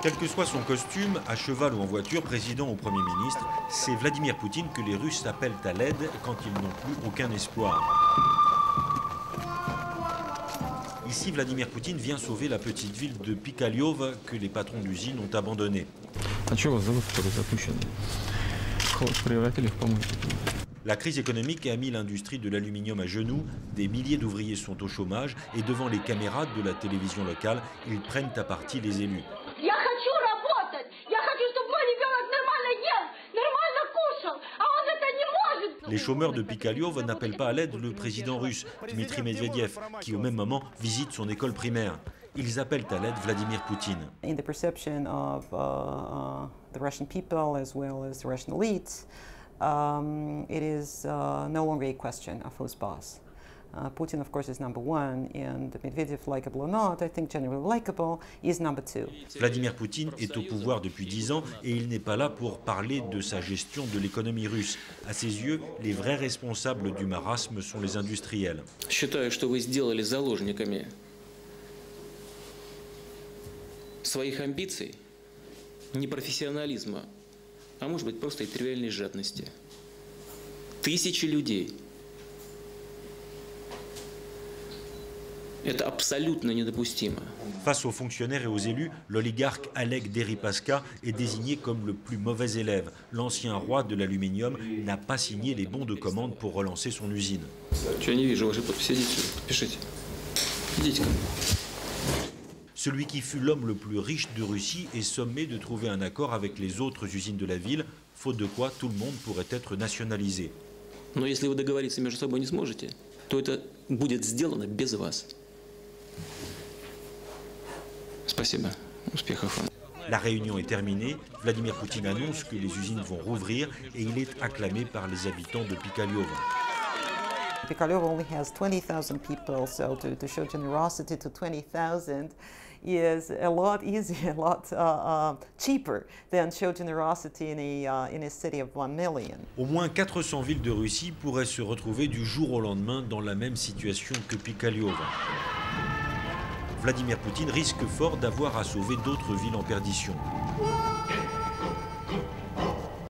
Quel que soit son costume, à cheval ou en voiture, président ou Premier ministre, c'est Vladimir Poutine que les Russes appellent à l'aide quand ils n'ont plus aucun espoir. Ici, Vladimir Poutine vient sauver la petite ville de Pikaliov que les patrons d'usine ont abandonnée. La crise économique a mis l'industrie de l'aluminium à genoux, des milliers d'ouvriers sont au chômage et devant les caméras de la télévision locale, ils prennent à partie les élus. Les chômeurs de Pikaliov n'appellent pas à l'aide le président russe, Dmitri Medvedev, qui au même moment visite son école primaire. Ils appellent à l'aide Vladimir Poutine. In the perception of uh, uh, the Russian people as well as the Russian elites, um, it is uh, no longer a question of who's boss. Uh, Putin, of course, is number one, and Medvedev, likable or not, I think generally likable, is number two. Vladimir Poutine est au pouvoir depuis 10 ans et il n'est pas là pour parler de sa gestion de l'économie russe. À ses yeux, les vrais responsables du marasme sont les industriels. Считаю, что вы сделали заложниками своих амбиций, непрофессионализма, а может быть просто и тривиальной жадности. Тысячи людей – Face aux fonctionnaires et aux élus, l'oligarque Alec Deripaska est désigné comme le plus mauvais élève. L'ancien roi de l'aluminium n'a pas signé les bons de commande pour relancer son usine. Celui qui fut l'homme le plus riche de Russie est sommé de trouver un accord avec les autres usines de la ville, faute de quoi tout le monde pourrait être nationalisé. Спасибо. Успехов вам. La réunion est terminée, Vladimir Poutine annonce que les usines vont rouvrir et il est acclamé par les habitants de Pikaliov. Pikalev only has 20,000 people, so to, to show generosity to 20,000 is a lot easier, a lot uh, uh, cheaper than show generosity in a, uh, in a city of 1 million. Au moins 400 villes de Russie pourraient se retrouver du jour au lendemain dans la même situation que Pikaliov. Vladimir Poutine risque fort d'avoir à sauver d'autres villes en perdition.